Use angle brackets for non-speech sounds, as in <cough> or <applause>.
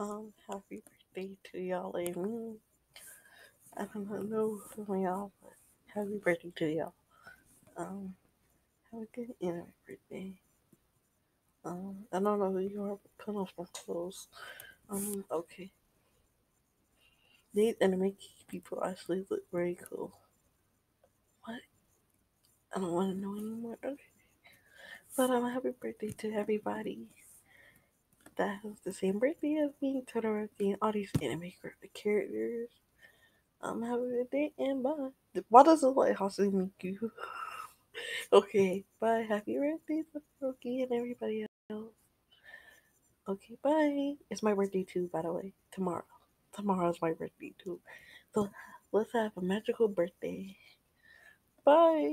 Um, happy birthday to y'all and. I don't know from y'all, but happy birthday to y'all. Um, have a good inner birthday. Um, I don't know who you are, but put on some clothes. Um, okay. These anime people actually look very cool. What? I don't want to know anymore. Okay. But um, happy birthday to everybody that has the same birthday as me, Todoroki, and all these anime characters. Um, have a good day and bye. Why does the lighthouse make you? <laughs> okay, bye. Happy birthday, Todoroki, and everybody else. Okay, bye. It's my birthday too, by the way. Tomorrow. Tomorrow's my birthday too. So let's have a magical birthday. Bye.